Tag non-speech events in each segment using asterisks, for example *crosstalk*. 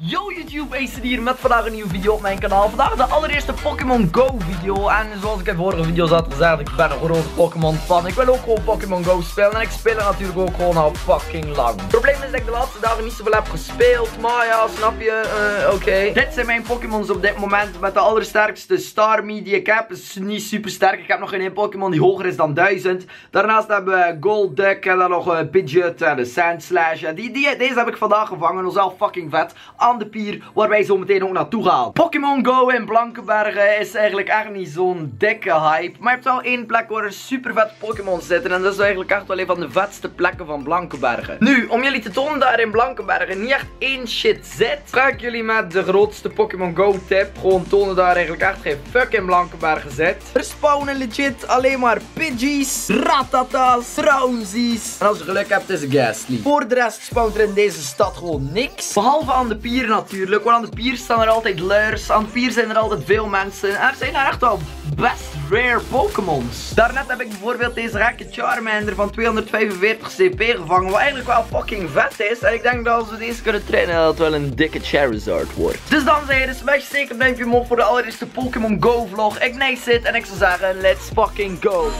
Yo YouTube, Ace hier met vandaag een nieuwe video op mijn kanaal. Vandaag de allereerste Pokémon Go video. En zoals ik in vorige video's had gezegd, ik ben een grote Pokémon fan. Ik wil ook gewoon Pokémon Go spelen. En ik speel er natuurlijk ook gewoon al fucking lang. Het probleem is dat ik de laatste dagen niet zoveel heb gespeeld. Maar ja, snap je? Uh, Oké. Dit zijn mijn Pokémons op dit moment met de allersterkste Starmie die ik heb. Is niet super sterk. Ik heb nog geen Pokémon die hoger is dan 1000. Daarnaast hebben we Golduck en dan nog een Pidgeot en de Sandslash. En die, die, deze heb ik vandaag gevangen. Dat is wel fucking vet de pier waar wij zo meteen ook naartoe gaan. Pokémon Go in Blankenbergen is eigenlijk echt niet zo'n dikke hype. Maar je hebt wel één plek waar er super vet Pokémon zitten. En dat is eigenlijk echt wel een van de vetste plekken van Blankenbergen. Nu, om jullie te tonen dat er in Blankenbergen niet echt één shit zit, ga ik jullie met de grootste Pokémon Go tip gewoon tonen dat er eigenlijk echt geen fuck in Blankenbergen zit. Er spawnen legit alleen maar Pidgeys, Ratatas, Trouwsies. En als je geluk hebt is het Ghastly. Voor de rest spawnt er in deze stad gewoon niks. Behalve aan de pier natuurlijk. Want aan de pier staan er altijd luiers. Aan de zijn er altijd veel mensen. En er zijn er echt wel best rare Pokémons. Daarnet heb ik bijvoorbeeld deze gekke Charmander van 245 CP gevangen. Wat eigenlijk wel fucking vet is. En ik denk dat als we deze kunnen trainen, dat het wel een dikke Charizard wordt. Dus dan zei je, dus weg zeker een duimpje omhoog voor de allereerste Pokémon Go vlog. Ik nice it en ik zou zeggen, let's fucking go.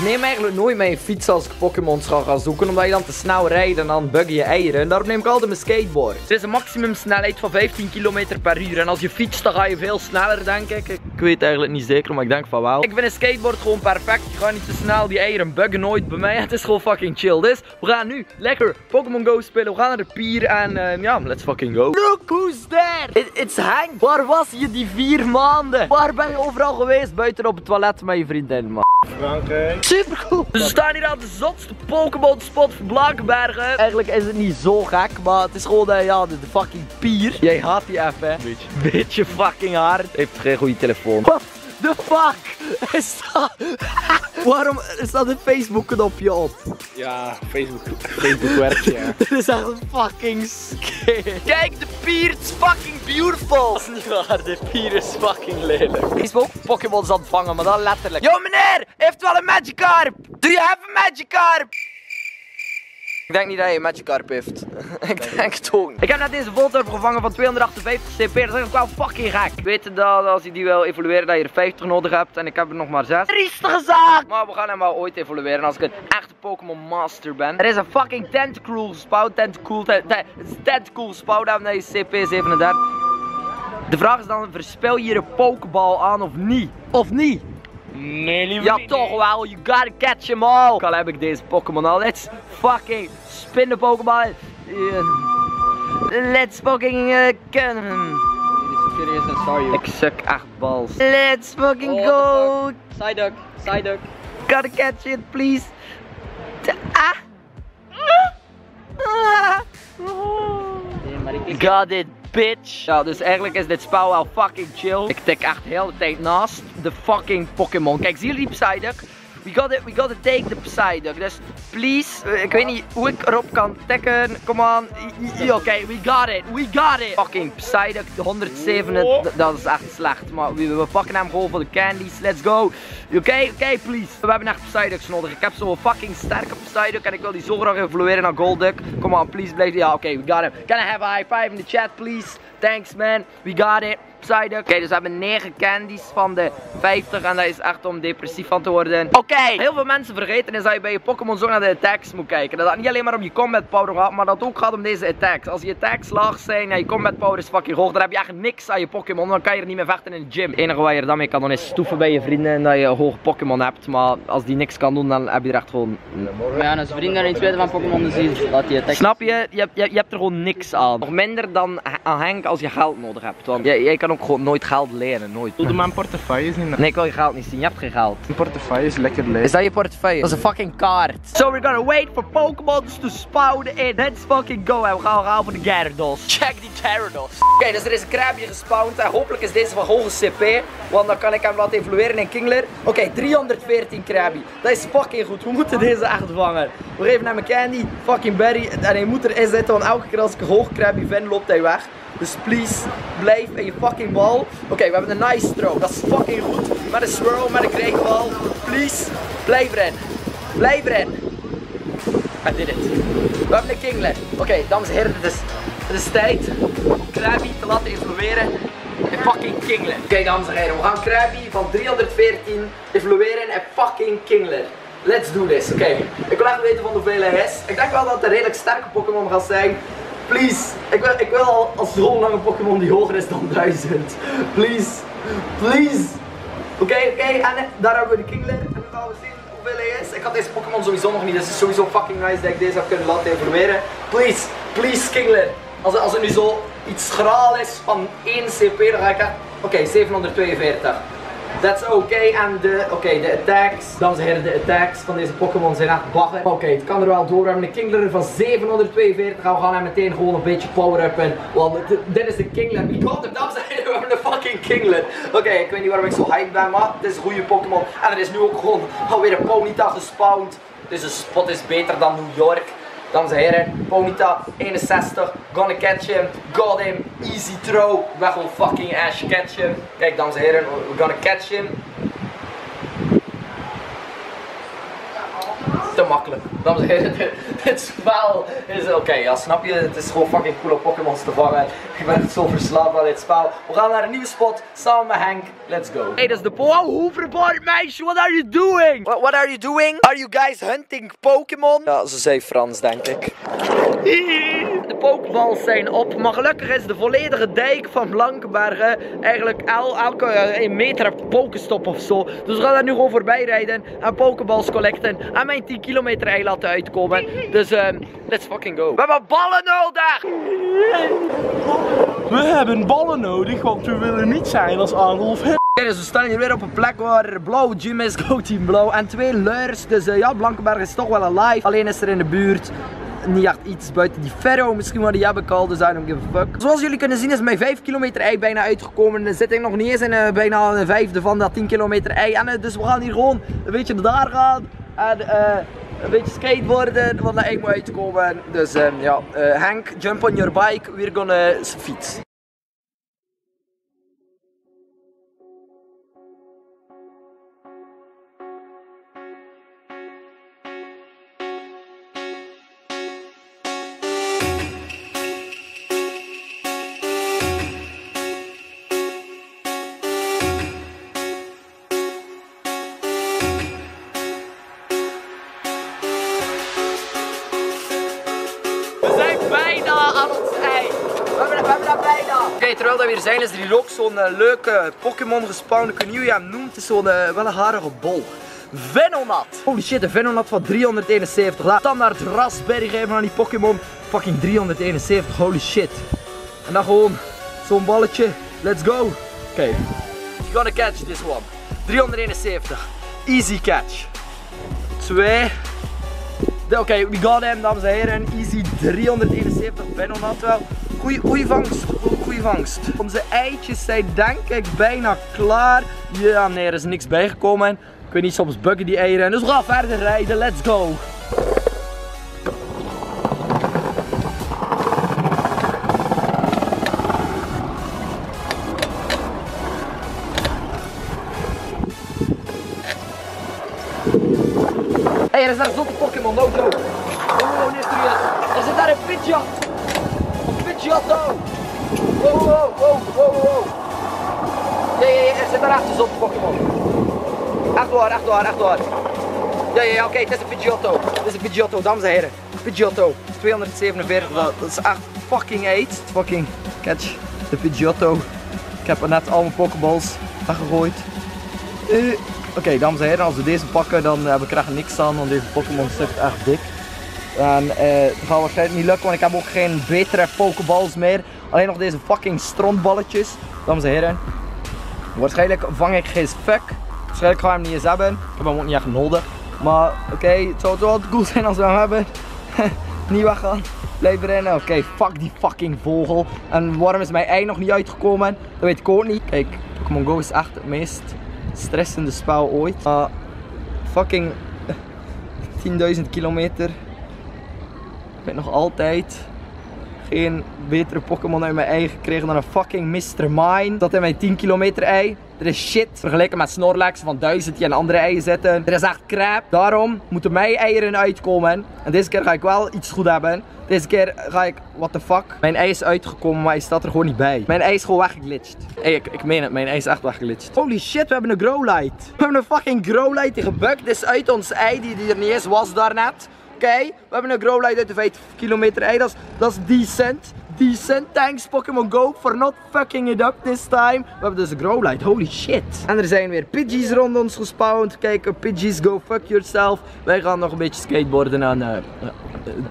Ik neem eigenlijk nooit mijn fiets als ik Pokémons ga gaan zoeken. Omdat je dan te snel rijdt en dan buggen je eieren. En daarom neem ik altijd mijn skateboard. Het is een maximum snelheid van 15 km per uur. En als je fietst dan ga je veel sneller denk ik. Ik weet eigenlijk niet zeker, maar ik denk van wel. Ik vind een skateboard gewoon perfect. Je gaat niet te snel. Die eieren buggen nooit bij mij. *laughs* Het is gewoon fucking chill. Dus we gaan nu lekker Pokémon Go spelen. We gaan naar de pier en uh, ja, let's fucking go. Look who's there. It, it's Hank. Waar was je die vier maanden? Waar ben je overal geweest? Buiten op het toilet met je vriendin man. Frankrijk. Super cool. Dus we staan hier aan de zotste Pokémon spot van Blankenbergen. Eigenlijk is het niet zo gek, maar het is gewoon uh, ja, de, fucking pier. Jij haat die even, hè? Beetje. Beetje fucking hard. Heeft geen goede telefoon. The fuck? *laughs* Is dat... *laughs* Waarom staat een Facebook knopje op? Ja, Facebook, Facebook werkt, ja. *laughs* Dit is echt fucking scary. Kijk, de pier is fucking beautiful. Dat is niet waar, de pier is fucking lelijk. Ik ben ook Pokémons aan het vangen, maar dan letterlijk. Yo meneer, heeft wel een Magikarp? Do you have a Magikarp? Ik denk niet dat hij een Magikarp heeft. *laughs* ik denk het ook Ik heb net deze Voltorb gevangen van 258 CP. Dat is eigenlijk wel fucking gek. Weet dat als je die wil evolueren dat je er 50 nodig hebt. En ik heb er nog maar 6. Triestige zaak! Maar we gaan hem wel ooit evolueren als ik een echte Pokémon Master ben. Er is een fucking Tentacruel spouw. Tentacruel. Tentacruel spouw. Daar heb je CP 37. De vraag is dan, verspil je een Pokéball aan of niet? Of niet? Nee, liever Ja, toch wel. You gotta catch them all. Al heb ik deze Pokémon al. Let's fucking spin de Pokéball. Let's fucking uh, sorry. Ik suk echt bals. Let's fucking go. Psyduck, Psyduck. Gotta catch it, please. Ah. Ah. Got it, bitch. Ja, dus eigenlijk is dit spel wel fucking chill. Ik tik echt heel de tijd naast de fucking Pokémon. Kijk, zie je die Psyduck? We gotta, we gotta take the Psyduck. Dus please, uh, ik weet niet hoe ik erop kan tikken. Come on. Oké, okay, we got it. We got it. Fucking Psyduck, de 107. Dat is echt slecht. Maar we, we, pakken hem gewoon voor de candies. Let's go. Oké, okay, oké, okay, please. We hebben echt Psyducks nodig. Ik heb zo'n fucking sterke Psyduck. En ik wil die zo graag evolueren naar Golduck. Come on, please, blijf. Ja, oké, we got him. Can I have a high five in the chat, please? Thanks, man. We got it. Oké, dus we hebben 9 candies van de 50 en dat is echt om depressief van te worden. Oké, heel veel mensen vergeten is dat je bij je Pokémon zo naar de attacks moet kijken. Dat gaat niet alleen maar om je combat power gaat, maar dat ook gaat om deze attacks. Als je attacks laag zijn en je combat power is fucking hoog, dan heb je echt niks aan je Pokémon. Dan kan je er niet meer vechten in de gym. Het enige wat je er dan mee kan doen is stoeven bij je vrienden en dat je hoog Pokémon hebt. Maar als die niks kan doen, dan heb je er echt gewoon... Ja, als vrienden iets weten van Pokémon, dan zie je dat die attacks... Snap je? Je, je? je hebt er gewoon niks aan. Nog minder dan aan Henk als je geld nodig hebt. Want jij, jij kan ook gewoon nooit geld lenen, nooit. Doe mijn portefeuille zien. Nee, ik wil je geld niet zien, je hebt geen geld. Mijn portefeuille is lekker leeg. Is dat je portefeuille? Dat is een fucking kaart. So we're gonna wait for Pokémons to spawn in. Let's fucking go. En we gaan gaan voor de Gyarados. Check die Gyarados. Oké, dus er is een krabje gespawned. En hopelijk is deze van hoge CP. Want dan kan ik hem laten evolueren in Kingler. Oké, 314 krabby. Dat is fucking goed. We moeten deze echt vangen. We geven hem een candy. Fucking berry. En hij moet erin zitten. Want elke keer als ik een hoog krabby vind, loopt hij weg. Dus please, blijf in je fucking bal. Oké, we hebben een nice throw. Dat is fucking goed. Met een swirl, met een kreekbal. Please. Blijf erin. Blijf erin. I did it. We hebben een Kingler. Oké, dames en heren, het is, het is tijd om Krabby te laten evolueren in fucking Kingler. Oké, dames en heren, we gaan Krabby van 314 evolueren in fucking Kingler. Let's do this. Oké, ik wil echt weten van hoeveel hij is. Ik denk wel dat het een redelijk sterke Pokémon gaat zijn. Please, ik wil, ik wil al, al zo lang een Pokémon die hoger is dan 1000. Please, please. Oké, oké, en eh, daar hebben we de Kingler. En nu gaan we zien hoeveel hij is. Ik had deze Pokémon sowieso nog niet, dus het is sowieso fucking nice dat ik deze heb kunnen laten evolueren. Please, please Kingler. Als, het- als nu zo iets schraal is van 1 CP, dan ga ik. Oké, 742. That's oké. En de, oké, de attacks, dames en heren, de attacks van deze Pokémon zijn echt bagger. Oké, het kan er wel door. We hebben een Kingler van 742. En we gaan hem meteen gewoon een beetje power-uppen. Want dit- is de Kingler. We got hem, dames en. We hebben een fucking Kingler. Oké, ik weet niet waarom ik zo hyped ben, maar het is een goede Pokémon. En er is nu ook gewoon alweer een Ponyta gespawned. Dus de spot is beter dan New York. Dames en heren, Ponyta 61, gonna catch him, got him, easy throw, weg wil fucking Ash catch him. Kijk dames en heren, we're gonna catch him. Te makkelijk. Dames *laughs* en heren, dit, spel is oké, ja snap je, het is gewoon fucking cool om Pokémons te vangen. Ik ben echt zo verslaafd aan dit spel. We gaan naar een nieuwe spot, samen met Henk, let's go. Hey, dat is de po- Wow, hoverboard meisje, what are you doing? What, what are you doing? Are you guys hunting Pokémon? Ja, ze zei Frans denk ik. *laughs* De Pokéballs zijn op, maar gelukkig is de volledige dijk van Blankenbergen eigenlijk el, elke eh, een meter een Pokestop of zo. Dus we gaan daar nu gewoon voorbij rijden en Pokéballs collecten en mijn 10 kilometer ei laten uitkomen. Dus ehm let's fucking go. We hebben ballen nodig! We hebben ballen nodig, want we willen niet zijn als Adolf dus we staan hier weer op een plek waar blauwe gym is, *laughs* Go Team Blauw en twee luiers. Dus eh, ja, Blankenberg is toch wel alive. Alleen is er in de buurt niet echt iets buiten die ferro. Misschien wat die heb ik al, dus I don't give a fuck. Zoals jullie kunnen zien is mijn 5 kilometer ei bijna uitgekomen. Dan zit ik nog niet eens in eh, bijna een vijfde van dat 10 kilometer ei. Eh, dus we gaan hier gewoon een beetje daar gaan. En eh, een beetje skateboarden, want dat ik moet uitkomen. Dus ehm, ja, Henk, jump on your bike, we're gonna fiets. Oké, terwijl dat we hier zijn, is er hier ook zo'n eh, leuke Pokémon gespawn. Ik weet niet hoe je hem noemt. Het is zo'n eh, wel een harige bol. Venonat. Holy shit, een Venonat van 371. Laat standaard Raspberry geven aan die Pokémon. Fucking 371, holy shit. En dan gewoon zo'n balletje. Let's go. Oké. You gonna catch this one. 371. Easy catch. 2. De- Oké, we got hem, dames en heren. Easy 371 Venonat wel. Goeie, goeie vangst, goeie vangst. Onze eitjes zijn denk ik bijna klaar. Ja, nee, er is niks bijgekomen. Ik weet niet, soms buggen die eieren. Dus we gaan verder rijden, let's go. Hey, er is daar een zotte Pokémon, no joke. Oh, nee, serieus. Er zit daar een Pidgeot. Een Pidgeot, oh. Wow, wow, wow, wow. Ja, ja, ja, er zit daar echt een zotte Pokémon. Echt waar, echt waar, echt waar. Ja, ja, ja, oké, het is een Pidgeotto. Het is een Pidgeotto, dames en heren. Pidgeotto, 247, dat, dat is echt fucking eight. Fucking catch de Pidgeotto. Ik heb er net al mijn Pokéballs weggegooid. Eh, Oké, dames en heren, als we deze pakken, dan heb ik er echt niks aan, want deze Pokémon is echt dik. En eh, het gaat waarschijnlijk niet lukken, want ik heb ook geen betere Pokéballs meer. Alleen nog deze fucking strontballetjes. Dames en heren, waarschijnlijk vang ik geen fuck. Waarschijnlijk ga ik hem niet eens hebben. Ik heb hem ook niet echt nodig. Maar oké, het zou wel cool zijn als we hem hebben. *laughs* niet weggaan. Blijf erin. Oké, fuck die fucking vogel. En waarom is mijn ei nog niet uitgekomen? Dat weet ik ook niet. Kijk, Pokémon Go is echt het meest stressende spel ooit. Maar fucking *laughs* 10.000 kilometer. Ik weet nog altijd geen betere Pokémon uit mijn ei gekregen dan een fucking Mr. Mine. Dat in mijn 10 kilometer ei. Er is shit vergeleken met Snorlax van 1000 die in andere eieren zitten. Er is echt crap. Daarom moeten mijn eieren uitkomen. En deze keer ga ik wel iets goed hebben. Deze keer ga ik, what the fuck. Mijn ei is uitgekomen, maar hij staat er gewoon niet bij. Mijn ei is gewoon weggeglitcht. Hey, ik, ik meen het, mijn ei is echt weggeglitcht. Holy shit, we hebben een growlight. We hebben een fucking growlight die gebukt is uit ons ei, die, die er niet eens was daarnet. Oké, we hebben een growlight uit de 5 kilometer ei, dat is, decent. Decent, thanks Pokémon Go for not fucking it up this time. We hebben dus een growlight, holy shit. En er zijn weer Pidgeys rond ons gespawned. Kijk, Pidgeys, go fuck yourself. Wij gaan nog een beetje skateboarden aan uh,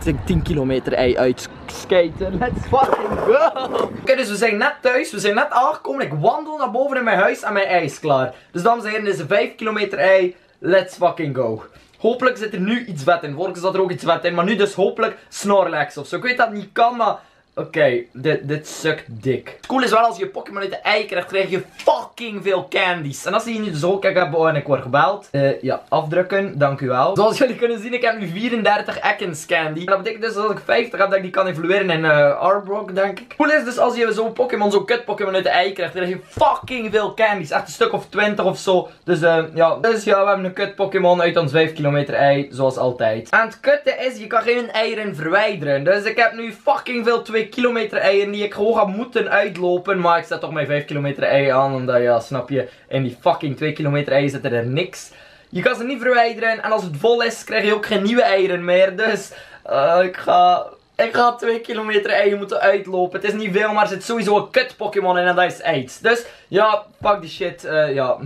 uh, 10 kilometer ei uitskaten. Let's fucking go. Oké, dus we zijn net thuis. We zijn net aangekomen. Ik wandel naar boven in mijn huis en mijn ei is klaar. Dus dames en heren, dit is een 5 kilometer ei. Let's fucking go. Hopelijk zit er nu iets vet in. Vorige zat er ook iets vet in. Maar nu dus hopelijk Snorlax of zo. Ik weet dat niet kan, maar... Oké, dit, dit sukt dik. Het cool is wel als je Pokémon uit de ei krijgt, krijg je fucking veel candies. En als je nu dus ook kijk hebben en ik word gebeld. Uh, ja, afdrukken, dank u wel. Zoals jullie kunnen zien, ik heb nu 34 Ekans candy. Dat betekent dus dat als ik 50 heb, dat ik die kan evolueren in uh, denk ik. Cool is dus als je zo'n Pokémon, zo'n kut Pokémon uit de ei krijgt, krijg je fucking veel candies. Echt een stuk of 20 of zo. Dus uh, ja, dus ja, we hebben een kut Pokémon uit ons 5 kilometer ei, zoals altijd. En het kutte is, je kan geen eieren verwijderen. Dus ik heb nu fucking veel 2 kilometer eieren die ik gewoon ga moeten uitlopen. Maar ik zet toch mijn 5 kilometer ei aan. Omdat ja, snap je, in die fucking 2 kilometer ei zit er niks. Je kan ze niet verwijderen. En als het vol is, krijg je ook geen nieuwe eieren meer. Dus uh, ik ga... Ik ga 2 kilometer eieren moeten uitlopen. Het is niet veel, maar er zit sowieso een kut Pokémon in en dat is AIDS. Dus ja, fuck die shit. Uh, ja.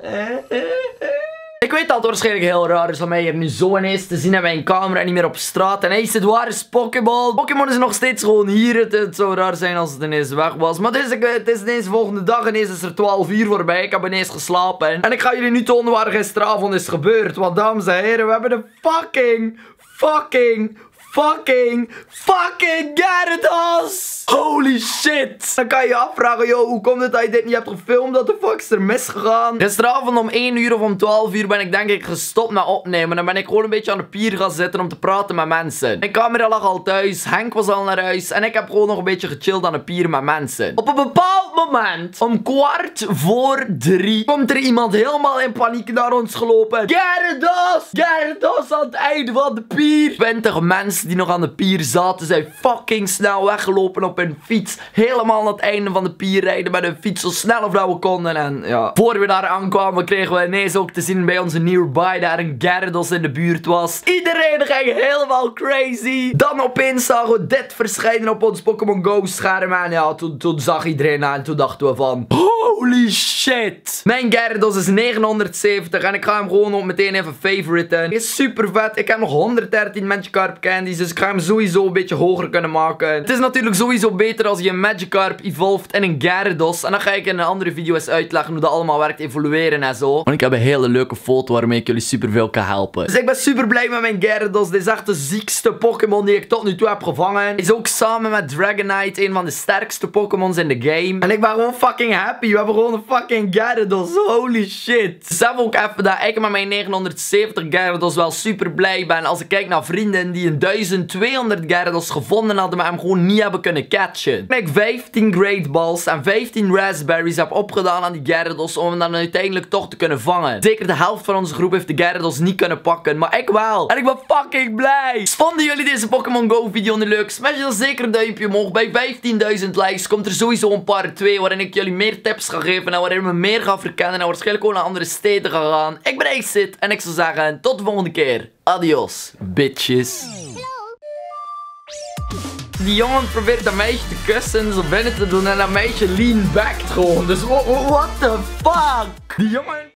*laughs* Ik weet dat het waarschijnlijk heel raar is om mij hier nu zo ineens te zien in mijn camera en niet meer op straat. En hij zit, waar is Pokémon? Pokémon is nog steeds gewoon hier. Het, zou raar zijn als het ineens weg was. Maar het is, het is ineens de volgende dag. Ineens is er 12 uur voorbij. Ik heb ineens geslapen. En ik ga jullie nu tonen waar gisteravond is gebeurd. Want dames en heren, we hebben de fucking, fucking, fucking, fucking Gyarados! Holy shit! Dan kan je je afvragen, joh, hoe komt het dat je dit niet hebt gefilmd? Dat de fuck is er misgegaan? Gisteravond om 1 uur of om 12 uur ben ik denk ik gestopt met opnemen. Dan ben ik gewoon een beetje aan de pier gaan zitten om te praten met mensen. Mijn camera lag al thuis, Henk was al naar huis en ik heb gewoon nog een beetje gechilled aan de pier met mensen. Op een bepaald moment, om kwart voor drie, komt er iemand helemaal in paniek naar ons gelopen. Gyarados! Gyarados aan het einde van de pier! 20 mensen die nog aan de pier zaten, zijn fucking snel weggelopen op hun fiets. Helemaal aan het einde van de pier rijden met hun fiets zo snel of dat we konden. En ja, voor we daar aankwamen kregen we ineens ook te zien bij onze nearby daar een Gyarados in de buurt was. Iedereen ging helemaal crazy. Dan opeens zagen we dit verschijnen op ons Pokémon Go scherm. En ja, toen, zag iedereen aan en toen dachten we van... Holy shit. Mijn Gyarados is 970 en ik ga hem gewoon ook meteen even favoriten. Is super vet. Ik heb nog 113 Magikarp candies, dus ik ga hem sowieso een beetje hoger kunnen maken. Het is natuurlijk sowieso beter als je een Magikarp evolved en een Gyarados. En dan ga ik in een andere video eens uitleggen hoe dat allemaal werkt, evolueren en zo. Want ik heb een hele leuke foto waarmee ik jullie super veel kan helpen. Dus ik ben super blij met mijn Gyarados. Dit is echt de ziekste Pokémon die ik tot nu toe heb gevangen. Is ook samen met Dragonite een van de sterkste Pokémons in de game. En ik ben gewoon fucking happy. We hebben gewoon een fucking Gyarados. Holy shit. Zelf ook even dat ik met mijn 970 Gyarados wel super blij ben. Als ik kijk naar vrienden die een 1200 Gyarados gevonden hadden, maar hem gewoon niet hebben kunnen catchen. Ik 15 Great Balls en 15 Raspberries heb opgedaan aan die Gyarados om hem dan uiteindelijk toch te kunnen vangen. Zeker de helft van onze groep heeft de Gyarados niet kunnen pakken, maar ik wel. En ik ben fucking blij. Vonden jullie deze Pokémon Go video nu leuk? Smash dan zeker een duimpje omhoog. Bij 15.000 likes komt er sowieso een part 2 waarin ik jullie meer tips ga geven en waarin we meer gaan verkennen en waarschijnlijk ook naar andere steden gaan gaan. Ik ben Zit en ik zou zeggen tot de volgende keer. Adios, bitches. Die jongen probeert dat meisje te kussen en zo binnen te doen en dat meisje lean backt gewoon. Dus what the fuck? Die jongen...